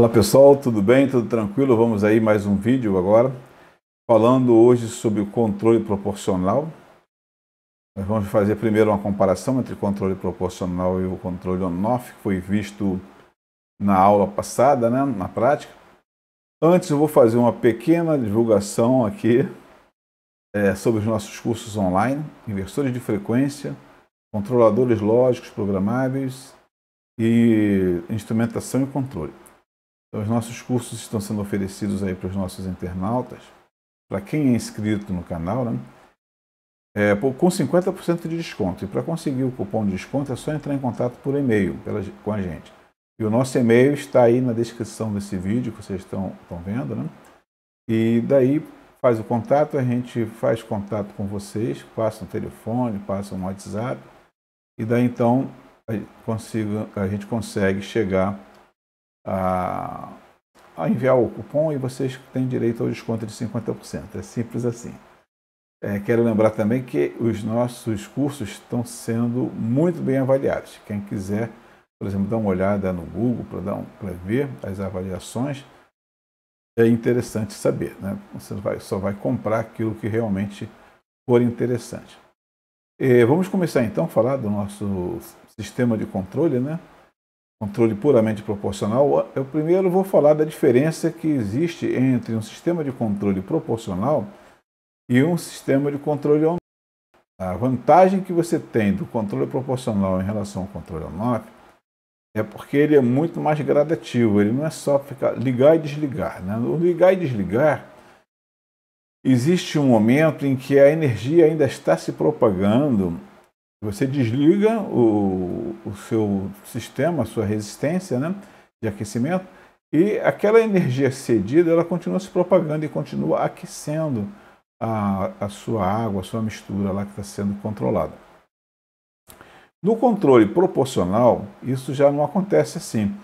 Olá pessoal, tudo bem? Tudo tranquilo? Vamos aí mais um vídeo agora, falando hoje sobre o controle proporcional. Nós vamos fazer primeiro uma comparação entre controle proporcional e o controle on-off, que foi visto na aula passada, né, na prática. Antes eu vou fazer uma pequena divulgação aqui é, sobre os nossos cursos online, inversores de frequência, controladores lógicos programáveis e instrumentação e controle. Então, os nossos cursos estão sendo oferecidos aí para os nossos internautas, para quem é inscrito no canal, né? É, com 50% de desconto. E para conseguir o cupom de desconto é só entrar em contato por e-mail com a gente. E o nosso e-mail está aí na descrição desse vídeo que vocês estão, estão vendo, né? E daí faz o contato, a gente faz contato com vocês, passa um telefone, passa um WhatsApp, e daí então a gente consegue chegar a, a enviar o cupom e vocês têm direito ao desconto de 50%. É simples assim. É, quero lembrar também que os nossos cursos estão sendo muito bem avaliados. Quem quiser, por exemplo, dar uma olhada no Google para um, ver as avaliações, é interessante saber. Né? Você vai, só vai comprar aquilo que realmente for interessante. E vamos começar então a falar do nosso sistema de controle, né? Controle puramente proporcional, eu primeiro vou falar da diferença que existe entre um sistema de controle proporcional e um sistema de controle on A vantagem que você tem do controle proporcional em relação ao controle on-off é porque ele é muito mais gradativo, ele não é só ficar ligar e desligar. Né? No ligar e desligar, existe um momento em que a energia ainda está se propagando você desliga o, o seu sistema, a sua resistência né, de aquecimento, e aquela energia cedida ela continua se propagando e continua aquecendo a, a sua água, a sua mistura lá que está sendo controlada. No controle proporcional, isso já não acontece assim.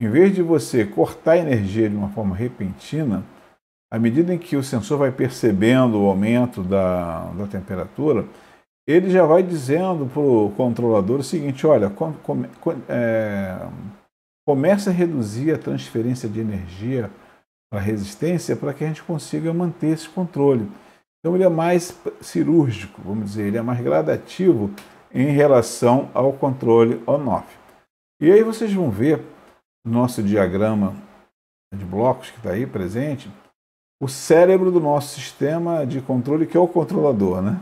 Em vez de você cortar a energia de uma forma repentina, à medida em que o sensor vai percebendo o aumento da, da temperatura, ele já vai dizendo para o controlador o seguinte: olha, é, começa a reduzir a transferência de energia para a resistência para que a gente consiga manter esse controle. Então ele é mais cirúrgico, vamos dizer, ele é mais gradativo em relação ao controle on-off. E aí vocês vão ver no nosso diagrama de blocos que está aí presente, o cérebro do nosso sistema de controle, que é o controlador, né?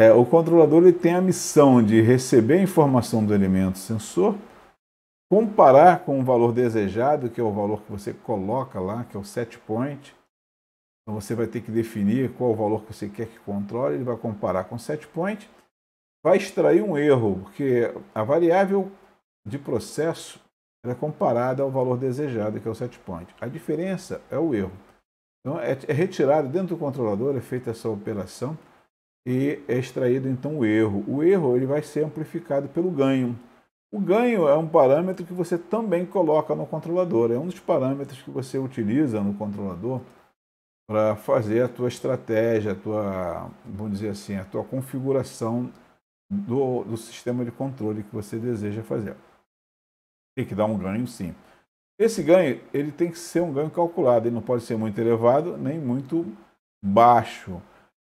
É, o controlador ele tem a missão de receber a informação do elemento sensor, comparar com o valor desejado, que é o valor que você coloca lá, que é o set point. Então você vai ter que definir qual o valor que você quer que controle, ele vai comparar com o set point, vai extrair um erro, porque a variável de processo é comparada ao valor desejado, que é o set point. A diferença é o erro. Então é, é retirado dentro do controlador, é feita essa operação e é extraído então o erro. O erro ele vai ser amplificado pelo ganho. O ganho é um parâmetro que você também coloca no controlador. É um dos parâmetros que você utiliza no controlador para fazer a tua estratégia, a tua, vamos dizer assim, a tua configuração do, do sistema de controle que você deseja fazer. Tem que dar um ganho, sim. Esse ganho ele tem que ser um ganho calculado. Ele não pode ser muito elevado nem muito baixo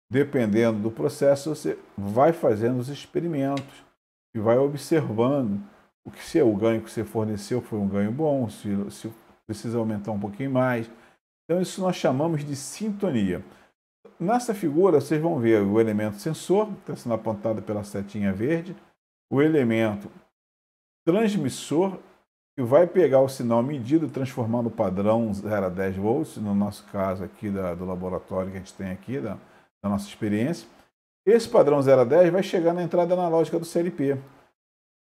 dependendo do processo, você vai fazendo os experimentos e vai observando o que se é o ganho que você forneceu foi um ganho bom, se, se precisa aumentar um pouquinho mais. Então, isso nós chamamos de sintonia. Nessa figura, vocês vão ver o elemento sensor, que está sendo apontado pela setinha verde, o elemento transmissor, que vai pegar o sinal medido, transformar no padrão 0 a 10 volts, no nosso caso aqui da, do laboratório que a gente tem aqui, da, da nossa experiência. Esse padrão 0 a 10 vai chegar na entrada analógica do CLP.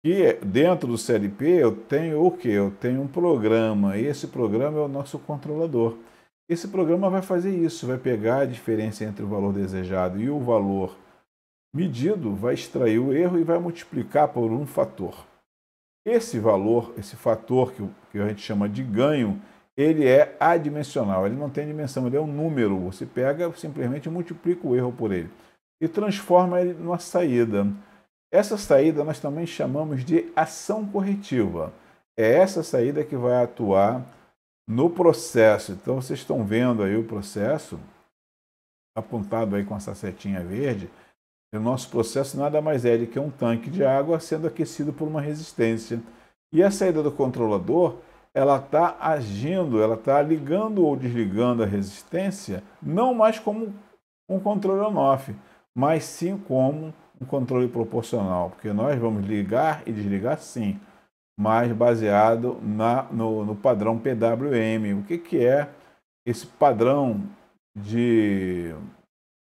E dentro do CLP eu tenho o que? Eu tenho um programa. E esse programa é o nosso controlador. Esse programa vai fazer isso, vai pegar a diferença entre o valor desejado e o valor medido, vai extrair o erro e vai multiplicar por um fator. Esse valor, esse fator que a gente chama de ganho, ele é adimensional, ele não tem dimensão, ele é um número. Você pega, simplesmente multiplica o erro por ele e transforma ele numa saída. Essa saída nós também chamamos de ação corretiva. É essa saída que vai atuar no processo. Então vocês estão vendo aí o processo apontado aí com essa setinha verde. O nosso processo nada mais é do que um tanque de água sendo aquecido por uma resistência. E a saída do controlador, ela está agindo, ela está ligando ou desligando a resistência, não mais como um controle on-off, mas sim como um controle proporcional, porque nós vamos ligar e desligar sim, mas baseado na, no, no padrão PWM. O que, que é esse padrão de,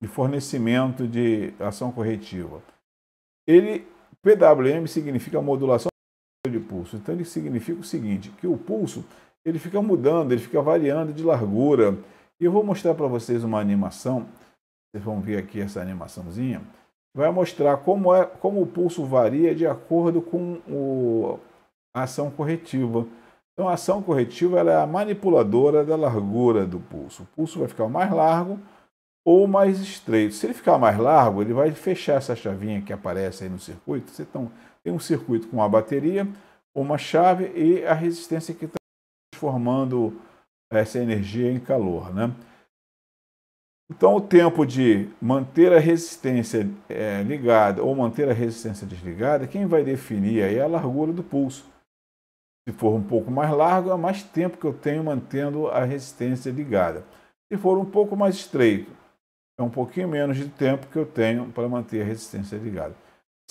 de fornecimento de ação corretiva? Ele, PWM significa modulação de pulso. Então ele significa o seguinte, que o pulso ele fica mudando, ele fica variando de largura. E eu vou mostrar para vocês uma animação vocês vão ver aqui essa animaçãozinha, vai mostrar como, é, como o pulso varia de acordo com o, a ação corretiva. Então, a ação corretiva é a manipuladora da largura do pulso. O pulso vai ficar mais largo ou mais estreito. Se ele ficar mais largo, ele vai fechar essa chavinha que aparece aí no circuito. Você tem um circuito com uma bateria, uma chave e a resistência que está transformando essa energia em calor. Né? Então, o tempo de manter a resistência é, ligada ou manter a resistência desligada, quem vai definir aí é a largura do pulso. Se for um pouco mais largo, é mais tempo que eu tenho mantendo a resistência ligada. Se for um pouco mais estreito, é um pouquinho menos de tempo que eu tenho para manter a resistência ligada.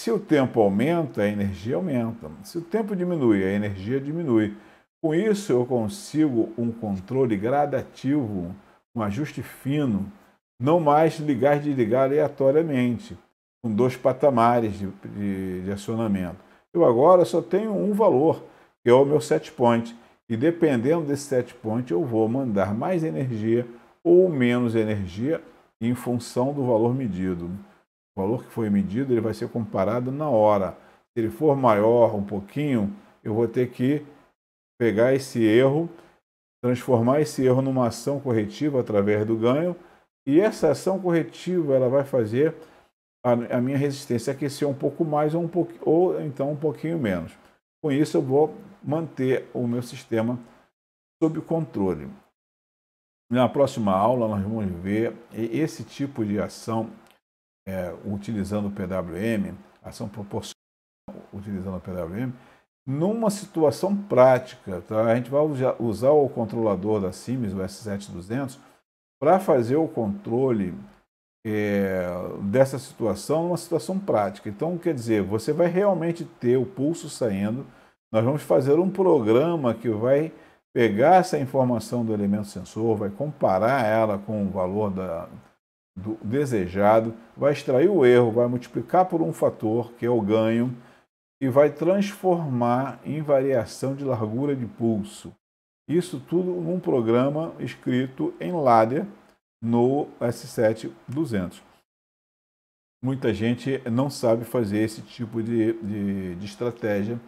Se o tempo aumenta, a energia aumenta. Se o tempo diminui, a energia diminui. Com isso, eu consigo um controle gradativo, um ajuste fino não mais ligar e desligar aleatoriamente, com dois patamares de, de, de acionamento. Eu agora só tenho um valor, que é o meu set point, e dependendo desse set point eu vou mandar mais energia ou menos energia em função do valor medido. O valor que foi medido ele vai ser comparado na hora. Se ele for maior um pouquinho, eu vou ter que pegar esse erro, transformar esse erro numa ação corretiva através do ganho e essa ação corretiva ela vai fazer a, a minha resistência aquecer um pouco mais ou, um pouco, ou então um pouquinho menos. Com isso, eu vou manter o meu sistema sob controle. Na próxima aula, nós vamos ver esse tipo de ação é, utilizando o PWM, ação proporcional utilizando o PWM, numa situação prática. Tá? A gente vai usar o controlador da Siemens, o S7200, para fazer o controle é, dessa situação, uma situação prática. Então, quer dizer, você vai realmente ter o pulso saindo. Nós vamos fazer um programa que vai pegar essa informação do elemento sensor, vai comparar ela com o valor da, do desejado, vai extrair o erro, vai multiplicar por um fator, que é o ganho, e vai transformar em variação de largura de pulso. Isso tudo num programa escrito em ladder no S7-200. Muita gente não sabe fazer esse tipo de, de, de estratégia,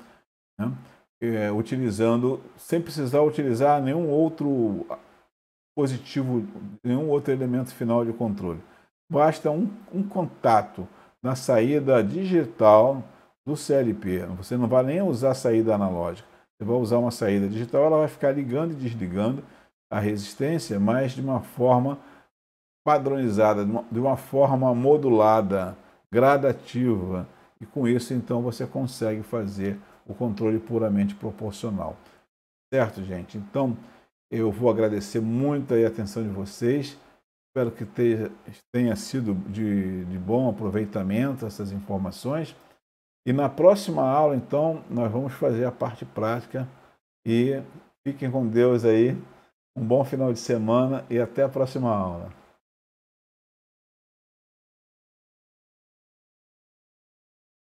né? é, utilizando, sem precisar utilizar nenhum outro positivo, nenhum outro elemento final de controle. Basta um, um contato na saída digital do CLP. Você não vai nem usar a saída analógica. Você vai usar uma saída digital, ela vai ficar ligando e desligando a resistência, mas de uma forma padronizada, de uma forma modulada, gradativa. E com isso, então, você consegue fazer o controle puramente proporcional. Certo, gente? Então, eu vou agradecer muito a atenção de vocês. Espero que tenha sido de, de bom aproveitamento essas informações. E na próxima aula, então, nós vamos fazer a parte prática e fiquem com Deus aí. Um bom final de semana e até a próxima aula.